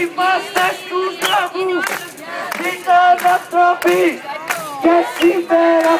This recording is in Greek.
Είμαστε στους δρόμους Ήταν άνθρωποι Και σήμερα